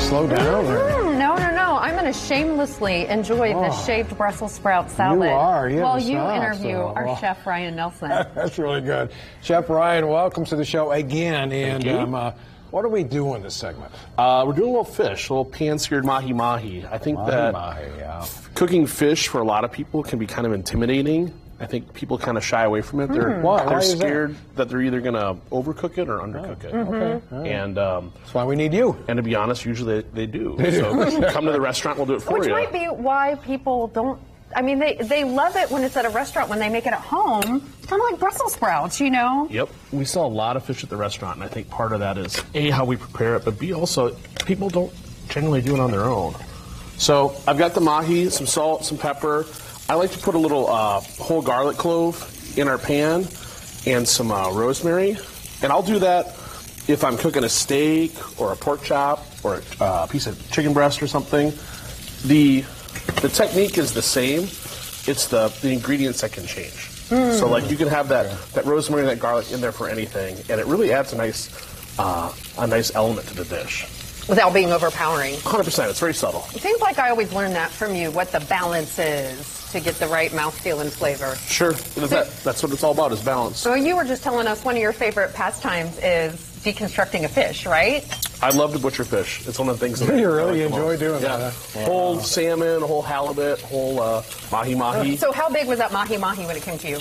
slow down? Or? Mm, no, no, no. I'm going to shamelessly enjoy the Oh. shaved Brussels sprout salad. are. You while you stopped, interview so- our well. chef Ryan Nelson. That's really good. Chef Ryan, welcome to the show again. And you. um, uh, what are we doing in this segment? Uh, we're doing a little fish, a little pan-seared mahi mahi. I think that Mahi, yeah. cooking fish for a lot of people can be kind of intimidating. I think people kind of shy away from it. They're, Hmm. Why? they're Why is that? scared that? they're either going to overcook it or undercook it. Okay. And um, That's why we need you. and to be honest, usually they, they do. So come to the restaurant, we'll do it for Which you. Which might be why people don't. I mean, they, they love it when it's at a restaurant. When they make it at home, kind of like Brussels sprouts, you know. Yep. We sell a lot of fish at the restaurant, and I think part of that is A, how we prepare it, but B, also, people don't generally do it on their own. So I've got the mahi, some salt, some pepper. I like to put a little uh, whole garlic clove in our pan and some uh, rosemary. And I'll do that if I'm cooking a steak or a pork chop or a uh, piece of chicken breast or something. The, the technique is the same. It's the, the ingredients that can change. So like you can have that, that rosemary and that garlic in there for anything, and it really adds a nice uh, a nice element to the dish. Without being overpowering. 100%. It's very subtle. It seems like I always learn that from you, what the balance is to get the right mouthfeel and flavor. Sure. That, that's what it's all about is balance. So you were just telling us one of your favorite pastimes is deconstructing a fish, right? I love to butcher fish. It's one of the things that You I really like enjoy most. doing yeah. that, huh? Whole salmon, whole halibut, whole uh, mahi mahi. So how big was that mahi mahi when it came to you?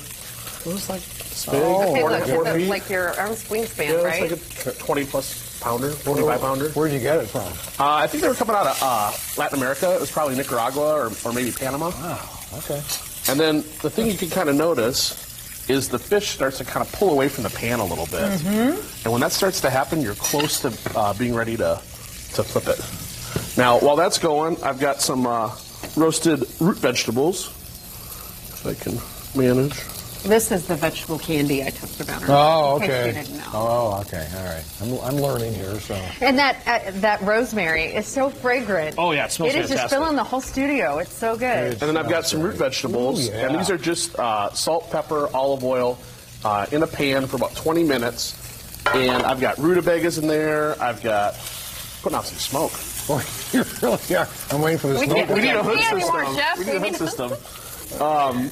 It was like this big, Oh, Okay, four, look, four it's feet. like your arm's wingspan, yeah, right? it's like a 20 plus pounder, 25 pounder. Where'd you get it from? Uh, I think they were coming out of uh, Latin America. It was probably Nicaragua or, or maybe Panama. Oh, okay. And then the thing you can kind of notice is the fish starts to kind of pull away from the pan a little bit. Mm-hmm. And when that starts to happen, you're close to uh, being ready to, to flip it. Now, while that's going, I've got some uh, roasted root vegetables, if I can manage. This is the vegetable candy I talked about. Oh, okay. you didn't know. Oh, okay. All right. I'm, I'm learning here, so. And that uh, that rosemary is so fragrant. Oh, yeah, it smells It is just filling the whole studio. It's so good. And then I've got some root vegetables, Ooh, yeah. and these are just uh, salt, pepper, olive oil uh, in a pan for about 20 minutes. And I've got rutabagas in there. I've got putting out some smoke. Boy, you really are. I'm waiting for this We smoke. can't- We need a hood system. We need a hood system. Um,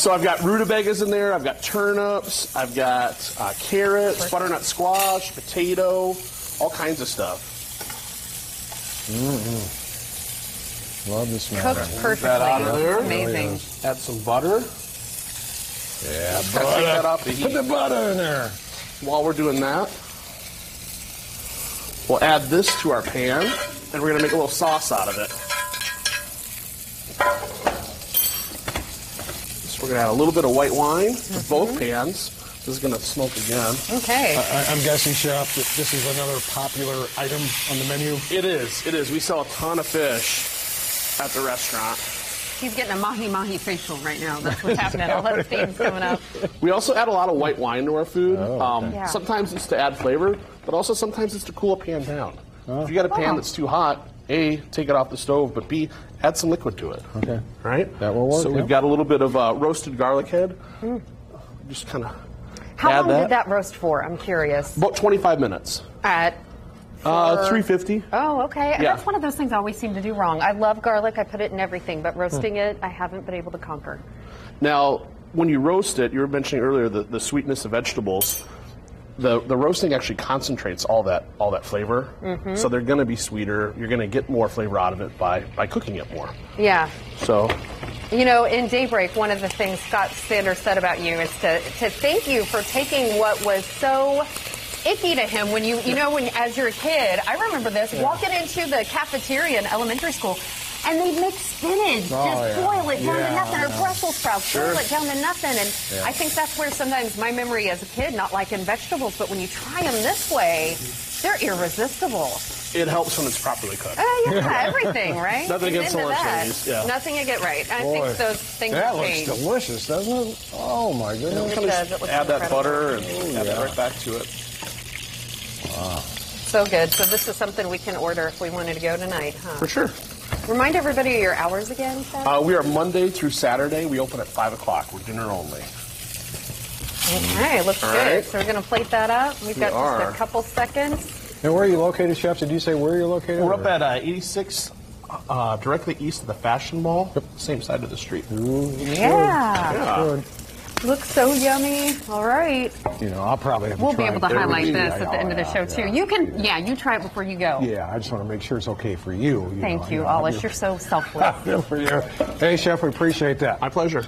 so I've got rutabagas in there. I've got turnips. I've got uh, carrots, butternut squash, potato, all kinds of stuff. Mmm, Love this smell. Cooked perfectly. that out of there. Amazing. Add some butter. Yeah, Gotta take that off the heat. Put the butter in there. While we're doing that, we'll add this to our pan, and we're going to make a little sauce out of it. We're going to add a little bit of white wine to both pans. This is going to smoke again. Okay. I, I'm guessing, Chef, that this is another popular item on the menu. It is. It is. We sell a ton of fish at the restaurant. He's getting a mahi mahi facial right now. That's what's happening. All that steam's coming up. We also add a lot of white wine to our food. Oh, um, Yeah. Sometimes it's to add flavor, but also sometimes it's to cool a pan down. If you got a pan Oh. that's too hot, A, take it off the stove, but B, add some liquid to it. Okay. Right? That will work, So yeah. we've got a little bit of uh, roasted garlic head. Just kind of How add long that. did that roast for? I'm curious. About 25 minutes. At Uh, 350. Oh, okay. Yeah. That's one of those things I always seem to do wrong. I love garlic. I put it in everything, but roasting it, I haven't been able to conquer. Now, when you roast it, you were mentioning earlier the, the sweetness of vegetables. The, the roasting actually concentrates all that all that flavor, Mm-hmm. so they're going to be sweeter. You're going to get more flavor out of it by, by cooking it more. Yeah. So You know, in Daybreak, one of the things Scott Sanders said about you is to, to thank you for taking what was so icky to him when you, you know, when as you're a kid, I remember this, walking into the cafeteria in elementary school, and they'd make spinach, Oh, just yeah. boil it down Yeah, to nothing, or. Brussels sprouts, boil it down to nothing. And. I think that's where sometimes my memory as a kid, not liking vegetables, but when you try them this way, they're irresistible. it helps when it's properly cooked. Oh yeah, everything, right? Nothing He's against lunch ladies, yeah. Nothing to get right. I Boy, think those things that looks changed. delicious, doesn't it? Oh my goodness. It does. It add that butter and add yeah. that right back to it. So good. So this is something we can order if we wanted to go tonight, huh? For sure. Remind everybody of your hours again, Chef. Uh, we are Monday through Saturday. We open at 5 o'clock. We're dinner only. okay, looks all good. right. So we're going to plate that up. We've We got are. just a couple seconds. And where are you located, chef? Did you say where you're located? We're up at uh, 86, uh, directly east of the Fashion Mall, same side of the street. Yeah. Good. Looks so yummy. All right. You know, I'll probably have to We'll be able to highlight this at the end of the show, yeah, too. You can, yeah, you try it before you go. Yeah, I just want to make sure it's okay for you. you Thank know, you, Alice. You're so selfless. Good for you. Hey, chef, we appreciate that. My pleasure.